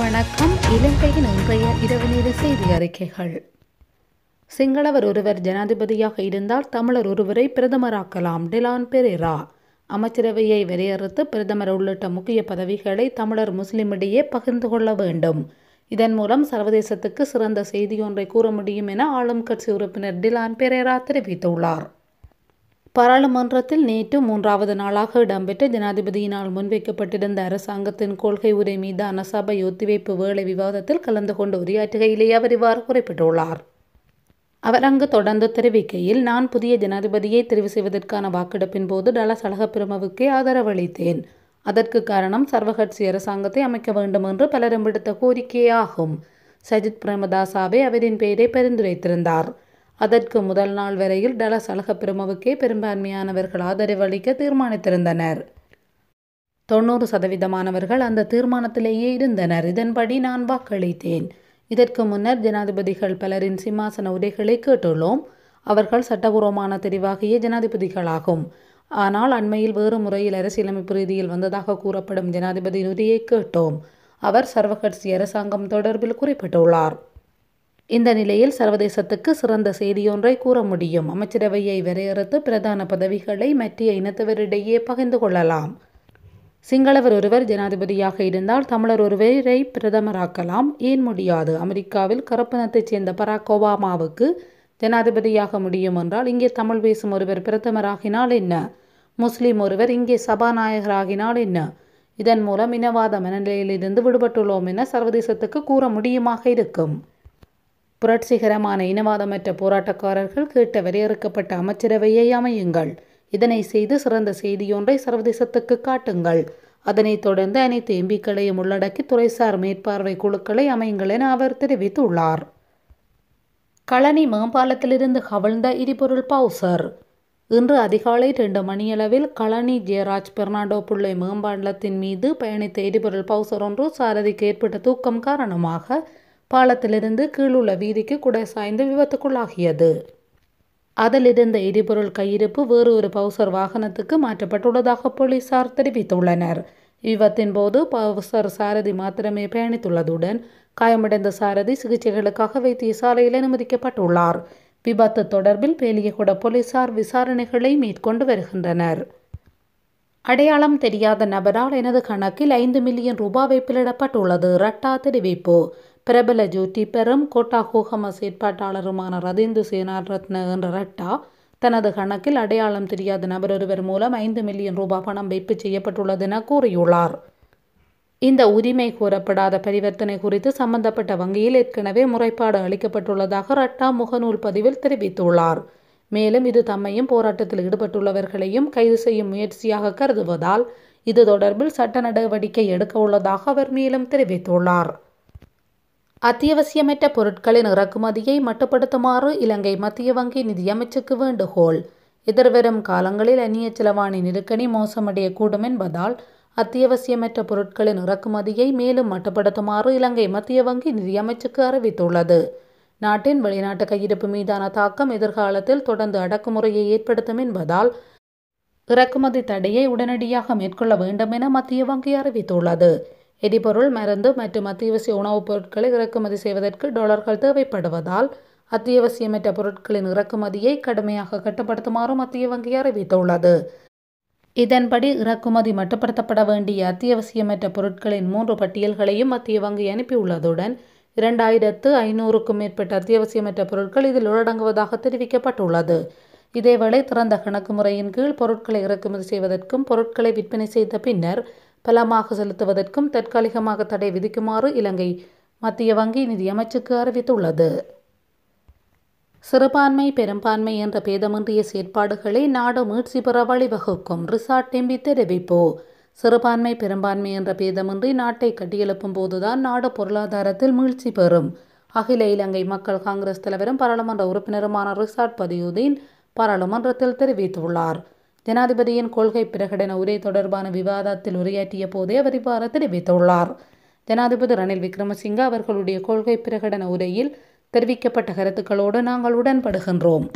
வணக்கம். இலங்கையின் இன்றைய இரவு நேர செய்தி அறிக்கைகள். சிங்களவர் ஒருவர் ஜனாதிபதியாக இருந்தால் தமிழர் ஒருவரை பிரதமராக்கலாம். டிலான் பெரேரா. அமைச்சரவையை வரையறுத்து பிரதமர் உள்ளிட்ட முக்கிய பதவிகளை தமிழர் முஸ்லிமிடையே பகிர்ந்து கொள்ள வேண்டும். இதன் மூலம் சர்வதேசத்துக்கு சிறந்த செய்தியொன்றை கூற முடியும் என ஆளும் கட்சி உறுப்பினர் டிலான் பெரேரா தெரிவித்துள்ளார். பாராளுமன்றத்தில் நேற்று மூன்றாவது நாளாக இடம்பெற்ற ஜனாதிபதியினால் முன்வைக்கப்பட்டிருந்த அரசாங்கத்தின் கொள்கை உரை மீதான சபை ஒத்திவைப்பு வேளை விவாதத்தில் கலந்து கொண்டு உரையாற்றுகையிலேயே அவர் இவ்வாறு குறிப்பிட்டுள்ளார். அவர் அங்கு தொடர்ந்து தெரிவிக்கையில் நான் புதிய ஜனாதிபதியை தெரிவு செய்வதற்கான வாக்கெடுப்பின் போது டல அழகப்பிரமவுக்கே ஆதரவு அளித்தேன். அதற்கு காரணம் சர்வகட்சி அரசாங்கத்தை அமைக்க வேண்டும் என்று பலரும் விடுத்த கோரிக்கையாகும். சஜித் பிரேமதாசாவே அவரின் பெயரை பரிந்துரைத்திருந்தார். அதற்கு முதல் நாள் வரையில் டலஸ் அழகப்பெருமவுக்கே பெரும்பான்மையானவர்கள் ஆதரவு அளிக்க தீர்மானித்திருந்தனர். தொண்ணூறு சதவீதமானவர்கள் அந்த தீர்மானத்திலேயே இருந்தனர். இதன்படி நான் வாக்களித்தேன். இதற்கு முன்னர் ஜனாதிபதிகள் பலரின் சிம்மாசன உரைகளை கேட்டுள்ளோம். அவர்கள் சட்டபூர்வமான தெரிவாகிய ஜனாதிபதிகளாகும். ஆனால் அண்மையில் வேறு முறையில் அரசியலமைப்பு ரீதியில் வந்ததாக கூறப்படும் ஜனாதிபதி உரையை கேட்டோம். அவர் சர்வகட்சி அரசாங்கம் தொடர்பில் குறிப்பிட்டுள்ளார். இந்த நிலையில் சர்வதேசத்துக்கு சிறந்த செய்தியொன்றை கூற முடியும். அமைச்சரவையை வரையறுத்து பிரதான பதவிகளை மற்றிய இனத்தவரிடையே பகிர்ந்து கொள்ளலாம். சிங்களவர் ஒருவர் ஜனாதிபதியாக இருந்தால் தமிழர் ஒருவரை பிரதமராக்கலாம். ஏன் முடியாது? அமெரிக்காவில் கருப்பினத்தைச் சேர்ந்த பராக் ஒபாமாவுக்கு ஜனாதிபதியாக முடியும் என்றால் இங்கே தமிழ் பேசும் ஒருவர் பிரதமராகினால் என்ன? முஸ்லீம் ஒருவர் இங்கே சபாநாயகராகினால் என்ன? இதன் மூலம் இனவாத மனநிலையிலிருந்து விடுபட்டுள்ளோம் என சர்வதேசத்துக்கு கூற முடியுமாக இருக்கும். புரட்சிகரமான இனவாதமற்ற போராட்டக்காரர்கள் கேட்ட வரையறுக்கப்பட்ட அமைச்சரவையை அமையுங்கள். இதனை செய்து சிறந்த செய்தியொன்றை சர்வதேசத்துக்கு காட்டுங்கள். அதனைத் தொடர்ந்து அனைத்து எம்பிக்களையும் உள்ளடக்கி துறைசார் மேற்பார்வை குழுக்களை அமையுங்கள் என அவர் தெரிவித்துள்ளார். களனி மேம்பாலத்திலிருந்து கவிழ்ந்த எரிபொருள் பவுசர். இன்று அதிகாலை ரெண்டு மணியளவில் களனி ஜெயராஜ் பெர்னாண்டோ பிள்ளை மேம்பாலத்தின் மீது பயணித்த எரிபொருள் பவுசர் ஒன்று சாரதிக்கு ஏற்பட்ட தூக்கம் காரணமாக பாலத்திலிருந்து கீழுள்ள வீதிக்கு குடை சாய்ந்து விபத்துக்குள்ளாகியது. அதிலிருந்த எரிபொருள் கையிருப்பு வேறு ஒரு பவுசர் வாகனத்துக்கு மாற்றப்பட்டுள்ளதாக போலீசார் தெரிவித்துள்ளனர். விபத்தின் போது பவுசர் சாரதி மாத்திரமே பயணித்துள்ளதுடன் காயமடைந்த சாரதி சிகிச்சைகளுக்காக வைத்தியசாலையில் அனுமதிக்கப்பட்டுள்ளார். விபத்து தொடர்பில் பேலியகுட போலீசார் விசாரணைகளை மேற்கொண்டு வருகின்றனர். அடையாளம் தெரியாத நபரால் எனது கணக்கில் ஐந்து மில்லியன் ரூபாய் வைப்பிலிடப்பட்டுள்ளது ரட்டா தெரிவிப்பு. பிரபல ஜோதி பெரும் கோட்டா கோகம செயற்பாட்டாளருமான ரதீந்து சேனார் ரத்ன என்ற ரட்டா தனது கணக்கில் அடையாளம் தெரியாத நபர் ஒருவர் மூலம் ஐந்து மில்லியன் ரூபாய் பணம் வைப்பு செய்யப்பட்டுள்ளது என கூறியுள்ளார். இந்த உரிமை கோரப்படாத பரிவர்த்தனை குறித்து சம்பந்தப்பட்ட வங்கியில் ஏற்கனவே முறைப்பாடு அளிக்கப்பட்டுள்ளதாக ரட்டா முகநூல் பதிவில் தெரிவித்துள்ளார். மேலும் இது தம்மையும் போராட்டத்தில் ஈடுபட்டுள்ளவர்களையும் கைது செய்யும் முயற்சியாக கருதுவதால் இது தொடர்பில் சட்ட நடவடிக்கை எடுக்க உள்ளதாக அவர் மேலும் தெரிவித்துள்ளார். அத்தியாவசியமற்ற பொருட்களின் இறக்குமதியை மட்டுப்படுத்துமாறு இலங்கை மத்திய வங்கி நிதியமைச்சுக்கு வேண்டுகோள். எதிர்வரும் காலங்களில் அந்நிய செலவாணி நெருக்கடி மோசமடையக்கூடும் என்பதால் அத்தியாவசியமற்ற பொருட்களின் இறக்குமதியை மேலும் மட்டுப்படுத்துமாறு இலங்கை மத்திய வங்கி நிதியமைச்சுக்கு அறிவித்துள்ளது. நாட்டின் வெளிநாட்டு கையிருப்பு மீதான தாக்கம் எதிர்காலத்தில் தொடர்ந்து அடக்குமுறையை ஏற்படுத்தும் என்பதால் இறக்குமதி தடையை உடனடியாக மேற்கொள்ள வேண்டும் என மத்திய வங்கி அறிவித்துள்ளது. எரிபொருள் மருந்து மற்றும் அத்தியாவசிய உணவுப் பொருட்களை இறக்குமதி செய்வதற்கு டாலர்கள் தேவைப்படுவதால் அத்தியாவசியமற்ற பொருட்களின் இறக்குமதியை கடுமையாக கட்டுப்படுத்துமாறும் மத்திய வங்கி அறிவித்துள்ளது. இதன்படி இறக்குமதி மட்டுப்படுத்தப்பட வேண்டிய அத்தியாவசியமற்ற பொருட்களின் மூன்று பட்டியல்களையும் மத்திய வங்கி அனுப்பியுள்ளதுடன் இரண்டாயிரத்து ஐநூறுக்கும் மேற்பட்ட அத்தியாவசியமற்ற பொருட்கள் இதில் உள்ளடங்குவதாக தெரிவிக்கப்பட்டுள்ளது. இதேவேளை திறந்த கணக்கு முறையின் கீழ் பொருட்களை இறக்குமதி செய்வதற்கும் பொருட்களை விற்பனை செய்த பின்னர் பலமாக செலுத்துவதற்கும் தற்காலிகமாக தடை விதிக்குமாறு இலங்கை மத்திய வங்கி நிதியமைச்சுக்கு அறிவித்துள்ளது. சிறுபான்மை பெரும்பான்மை என்ற பேதமின்றிய செயற்பாடுகளை நாடு மீட்சி பெற வழிவகுக்கும் ரிசார்ட் எம்பி தெரிவிப்பு. சிறுபான்மை பெரும்பான்மை என்ற பேதமின்றி நாட்டை கட்டியெழுப்பும் போதுதான் நாடு பொருளாதாரத்தில் மீழ்ச்சி பெறும். அகில இலங்கை மக்கள் காங்கிரஸ் தலைவரும் பாராளுமன்ற உறுப்பினருமான ரிசார்ட் பதியுதீன் பாராளுமன்றத்தில் தெரிவித்துள்ளார். ஜனாதிபதியின் கொள்கை பிரகடன உரை தொடர்பான விவாதத்தில் உரையாற்றிய போதே அவர் இவ்வாறு தெரிவித்துள்ளார். ஜனாதிபதி ரணில் விக்ரமசிங்க அவர்களுடைய கொள்கை பிரகடன உரையில் தெரிவிக்கப்பட்ட கருத்துக்களோடு நாங்கள் உடன்படுகின்றோம்.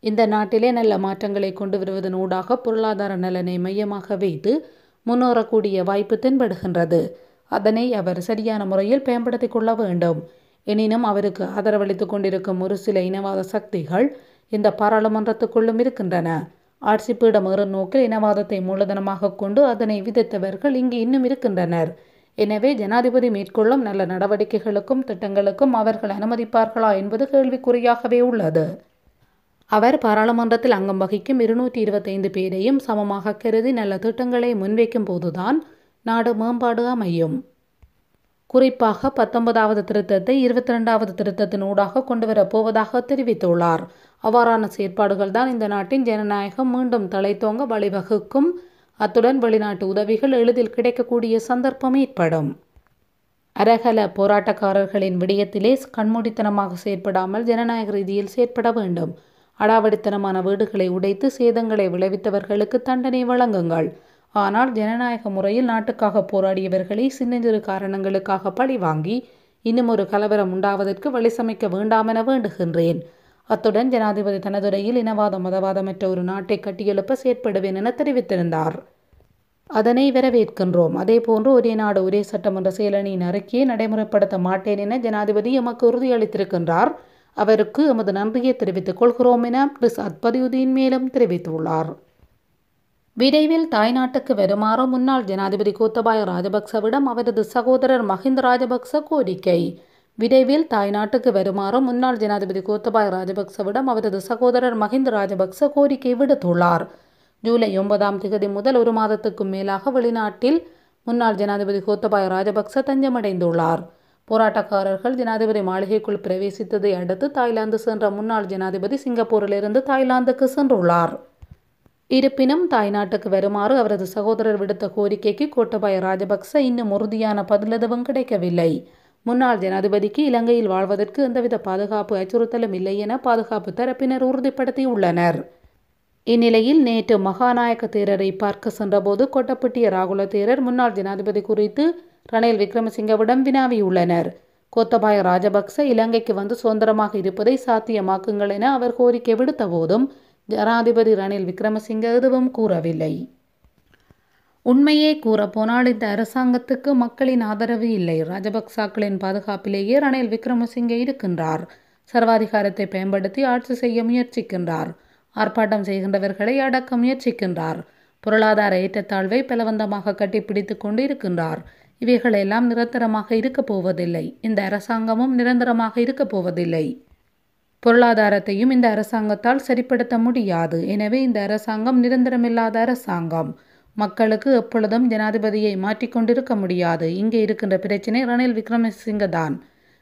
இந்த நாட்டிலே நல்ல மாற்றங்களை கொண்டு வருவதன் ஊடாக பொருளாதார நலனை மையமாக வைத்து முன்னோரக்கூடிய வாய்ப்பு தென்படுகின்றது. அதனை அவர் சரியான முறையில் பயன்படுத்திக் கொள்ள வேண்டும். எனினும் அவருக்கு ஆதரவளித்துக் கொண்டிருக்கும் ஒரு சில இனவாத சக்திகள் இந்த பாராளுமன்றத்துக்குள்ளும் இருக்கின்றன. ஆட்சி பீடம் நோக்கில் இனவாதத்தை மூலதனமாக கொண்டு அதனை விதைத்தவர்கள் இங்கு இன்னும் இருக்கின்றனர். எனவே ஜனாதிபதி மேற்கொள்ளும் நல்ல நடவடிக்கைகளுக்கும் திட்டங்களுக்கும் அவர்கள் அனுமதிப்பார்களா என்பது கேள்விக்குறியாகவே உள்ளது. அவர் பாராளுமன்றத்தில் அங்கம் வகிக்கும் இருநூற்றி இருபத்தைந்து பேரையும் சமமாக கருதி நல்ல திட்டங்களை முன்வைக்கும் போதுதான் நாடு மேம்பாடு அமையும். குறிப்பாக பத்தொன்பதாவது திருத்தத்தை இருபத்தி ரெண்டாவது திருத்தத்தின் ஊடாக கொண்டுவரப் போவதாக தெரிவித்துள்ளார். அவ்வாறான செயற்பாடுகள் தான் இந்த நாட்டின் ஜனநாயகம் மீண்டும் தலைத்தோங்க வழிவகுக்கும். அத்துடன் வெளிநாட்டு உதவிகள் எளிதில் கிடைக்கக்கூடிய சந்தர்ப்பம் ஏற்படும். அரகல போராட்டக்காரர்களின் விடயத்திலே கண்மூடித்தனமாக செயற்படாமல் ஜனநாயக ரீதியில் செயற்பட வேண்டும். அடாவடித்தனமான வீடுகளை உடைத்து சேதங்களை விளைவித்தவர்களுக்கு தண்டனை வழங்குங்கள். ஆனால் ஜனநாயக முறையில் நாட்டுக்காக போராடியவர்களை சின்னஞ்சிறு காரணங்களுக்காக பழி வாங்கி இன்னும் ஒரு கலவரம் உண்டாவதற்கு வழி சமைக்க வேண்டாமென வேண்டுகின்றேன். அத்துடன் ஜனாதிபதி தனதுரையில் இனவாத மதவாதமற்ற ஒரு நாட்டை கட்டியெழுப்ப செயற்படுவேன் என தெரிவித்திருந்தார். அதனை வரவேற்கின்றோம். அதேபோன்று ஒரே நாடு ஒரே சட்டமன்ற செயலணியின் அறிக்கையை நடைமுறைப்படுத்த மாட்டேன் என ஜனாதிபதி எமக்கு உறுதியளித்திருக்கின்றார். அவருக்கு எமது நன்றியை தெரிவித்துக் கொள்கிறோம் என ரிசாத் அத்பதியுதீன் மேலும் தெரிவித்துள்ளார். விரைவில் தாய்நாட்டுக்கு வருமாறு முன்னாள் ஜனாதிபதி கோத்தபாய ராஜபக்சவிடம் அவரது சகோதரர் மஹிந்த ராஜபக்ச கோரிக்கை. விரைவில் தாய்நாட்டுக்கு வருமாறு முன்னாள் ஜனாதிபதி கோத்தபாய ராஜபக்சவிடம் அவரது சகோதரர் மஹிந்த ராஜபக்ச கோரிக்கை விடுத்துள்ளார். ஜூலை ஒன்பதாம் திகதி முதல் ஒரு மாதத்துக்கும் மேலாக வெளிநாட்டில் முன்னாள் ஜனாதிபதி கோத்தபாய ராஜபக்ச தஞ்சமடைந்துள்ளார். போராட்டக்காரர்கள் ஜனாதிபதி மாளிகைக்குள் பிரவேசித்ததை அடுத்து தாய்லாந்து சென்ற முன்னாள் ஜனாதிபதி சிங்கப்பூரிலிருந்து தாய்லாந்துக்கு சென்றுள்ளார். இருப்பினும் தாய்நாட்டுக்கு வருமாறு அவரது சகோதரர் விடுத்த கோரிக்கைக்கு கோட்டபாய ராஜபக்ச இன்னும் உறுதியான பதில் எதுவும் கிடைக்கவில்லை. முன்னாள் ஜனாதிபதிக்கு இலங்கையில் வாழ்வதற்கு எந்தவித பாதுகாப்பு அச்சுறுத்தலும் இல்லை என பாதுகாப்பு தரப்பினர் உறுதிப்படுத்தியுள்ளனர். இந்நிலையில் நேற்று மகாநாயக்க தேரரை பார்க்க சென்றபோது கொட்டப்பட்டிய ராகுல தேரர் முன்னாள் ஜனாதிபதி குறித்து ரணில் விக்ரமசிங்கவிடம் வினாவியுள்ளனர். கோத்தபாய ராஜபக்ச இலங்கைக்கு வந்து சுதந்திரமாக இருப்பதை சாத்தியமாக்குங்கள் என அவர் கோரிக்கை விடுத்த போதும் ஜனாதிபதி ரணில் விக்ரமசிங்க எதுவும் கூறவில்லை. உண்மையே கூறப்போனால் இந்த அரசாங்கத்துக்கு மக்களின் ஆதரவு இல்லை. ராஜபக்சாக்களின் பாதுகாப்பிலேயே ரணில் விக்ரமசிங்கே இருக்கின்றார். சர்வாதிகாரத்தை பயன்படுத்தி ஆட்சி செய்ய முயற்சிக்கின்றார். ஆர்ப்பாட்டம் செய்கின்றவர்களை அடக்க முயற்சிக்கின்றார். பொருளாதார ஏற்றத்தாழ்வை பலவந்தமாக கட்டிப்பிடித்து கொண்டு இருக்கின்றார் இவைகளெல்லாம் நிரந்தரமாக இருக்கப் போவதில்லை. இந்த அரசாங்கமும் நிரந்தரமாக இருக்கப் போவதில்லை. பொருளாதாரத்தையும் இந்த அரசாங்கத்தால் சரிப்படுத்த முடியாது. எனவே இந்த அரசாங்கம் நிரந்தரமில்லாத அரசாங்கம். மக்களுக்கு எப்பொழுதும் ஜனாதிபதியை மாற்றிக்கொண்டிருக்க முடியாது. இங்கே இருக்கின்ற பிரச்சினை ரணில் விக்ரமசிங்க தான்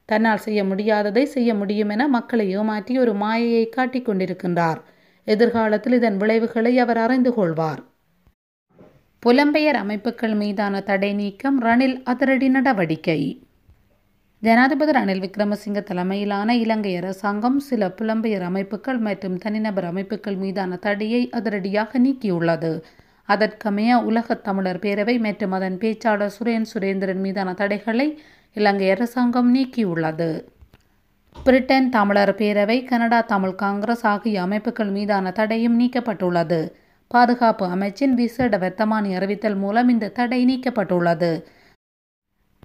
தன்னால் செய்ய முடியாததை செய்ய முடியும் என மக்களை ஏமாற்றி ஒரு மாயையை காட்டிக் கொண்டிருக்கின்றார். எதிர்காலத்தில் இதன் விளைவுகளை அவர் அறிந்து கொள்வார். புலம்பெயர் அமைப்புகள் மீதான தடை நீக்கம் ரணில் அதிரடி நடவடிக்கை. ஜனாதிபதி ரணில் விக்ரமசிங்க தலைமையிலான இலங்கை அரசாங்கம் சில புலம்பெயர் அமைப்புகள் மற்றும் தனிநபர் அமைப்புகள் மீதான தடையை அதிரடியாக நீக்கியுள்ளது. அதற்கமைய உலகத் தமிழர் பேரவை மற்றும் அதன் பேச்சாளர் சுரேன் சுரேந்திரன் மீதான தடைகளை இலங்கை அரசாங்கம் நீக்கியுள்ளது. பிரிட்டன் தமிழர் பேரவை கனடா தமிழ் காங்கிரஸ் ஆகிய அமைப்புகள் மீதான தடையும் நீக்கப்பட்டுள்ளது. பாதுகாப்பு அமைச்சின் விசேட வர்த்தமானி அறிவித்தல் மூலம் இந்த தடை நீக்கப்பட்டுள்ளது.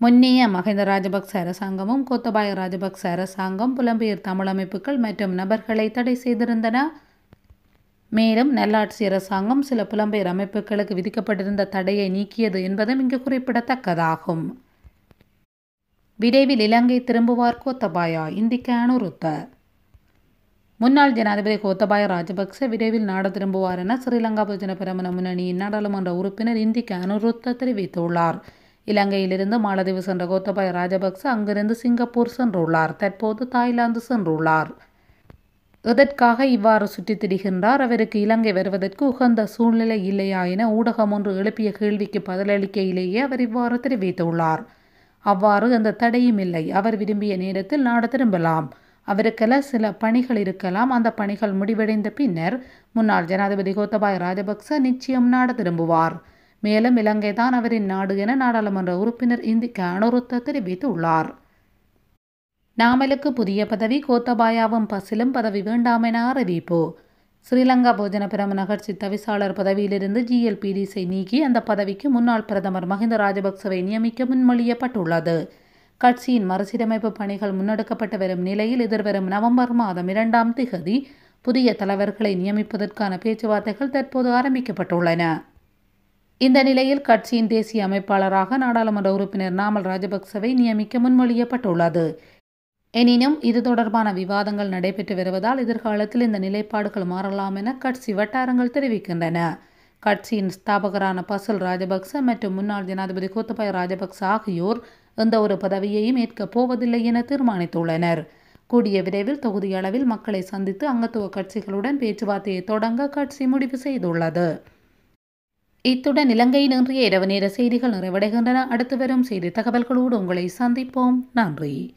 முன்னைய மஹிந்த ராஜபக்ச அரசாங்கமும் கோத்தபாய ராஜபக்ச அரசாங்கம் புலம்பெயர் தமிழ் அமைப்புகள் மற்றும் நபர்களை தடை செய்திருந்தன மேலும் நல்லாட்சி அரசாங்கம் சில புலம்பெயர் அமைப்புகளுக்கு விதிக்கப்பட்டிருந்த தடையை நீக்கியது என்பதும் இங்கு குறிப்பிடத்தக்கதாகும் விரைவில் இலங்கை திரும்புவார் கோத்தபாயா இந்திக்கு அனுருத்த முன்னாள் ஜனாதிபதி கோத்தபாய ராஜபக்ச விரைவில் நாடு திரும்புவார் என ஸ்ரீலங்கா பொதுஜன பிரமண முன்னணியின் நாடாளுமன்ற உறுப்பினர் இந்திக்கு அனுருத்த தெரிவித்துள்ளார் இலங்கையிலிருந்து மாலதீவு சென்ற கோத்தபாய ராஜபக்ச அங்கிருந்து சிங்கப்பூர் சென்றுள்ளார். தற்போது தாய்லாந்து சென்றுள்ளார். எதற்காக இவ்வாறு சுற்றித் திரிகின்றார். அவருக்கு இலங்கை வருவதற்கு உகந்த சூழ்நிலை இல்லையா என ஊடகம் ஒன்று எழுப்பிய கேள்விக்கு பதிலளிக்கையிலேயே அவர் இவ்வாறு தெரிவித்துள்ளார். அவ்வாறு எந்த தடையும் இல்லை. அவர் விரும்பிய நேரத்தில் நாடு திரும்பலாம். அவருக்கெல்லாம் சில பணிகள் இருக்கலாம். அந்த பணிகள் முடிவடைந்த பின்னர் முன்னாள் ஜனாதிபதி கோத்தபாய ராஜபக்ச நிச்சயம் நாடு திரும்புவார். மேலும் இலங்கை தான் அவரின் நாடு என நாடாளுமன்ற உறுப்பினர் இந்திக்கு அனுருத்த தெரிவித்துள்ளார். நாமலுக்கு புதிய பதவி கோத்தபாயாவும் பசிலும் பதவி வேண்டாம் என அறிவிப்பு. ஸ்ரீலங்கா போஜன நகர்ச்சி தவிசாளர் பதவியிலிருந்து ஜிஎல்பிடிஸை நீக்கி அந்த பதவிக்கு முன்னாள் பிரதமர் மஹிந்த ராஜபக்சவை நியமிக்க முன்மொழியப்பட்டுள்ளது. கட்சியின் மறுசீரமைப்பு பணிகள் முன்னெடுக்கப்பட்டு வரும் நிலையில் எதிர்வரும் நவம்பர் மாதம் இரண்டாம் திகதி புதிய தலைவர்களை நியமிப்பதற்கான பேச்சுவார்த்தைகள் தற்போது ஆரம்பிக்கப்பட்டுள்ளன. இந்த நிலையில் கட்சியின் தேசிய அமைப்பாளராக நாடாளுமன்ற உறுப்பினர் நாமல் ராஜபக்சவை நியமிக்க முன்மொழியப்பட்டுள்ளது. எனினும் இது தொடர்பான விவாதங்கள் நடைபெற்று வருவதால் எதிர்காலத்தில் இந்த நிலைப்பாடுகள் மாறலாம் என கட்சி வட்டாரங்கள் தெரிவிக்கின்றன. கட்சியின் ஸ்தாபகரான பசல் ராஜபக்ச மற்றும் முன்னாள் ஜனாதிபதி கோத்தபாய ராஜபக்ச ஆகியோர் எந்த ஒரு பதவியையும் ஏற்கப் போவதில்லை என தீர்மானித்துள்ளனர். கூடிய விரைவில் தொகுதி அளவில் மக்களை சந்தித்து அங்கத்துவ கட்சிகளுடன் பேச்சுவார்த்தையை தொடங்க கட்சி முடிவு செய்துள்ளது. இத்துடன் இலங்கையின் இன்றைய இரவு நேர செய்திகள் நிறைவடைகின்றன. அடுத்து வரும் செய்தி தகவல்களோடு உங்களை சந்திப்போம். நன்றி.